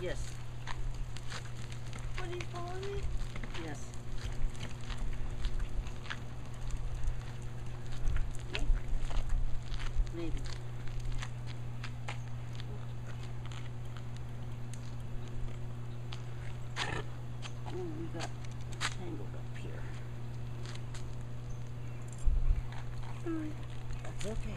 Yes. What are you me? Yes. Maybe. Oh, we got tangled up here. That's okay.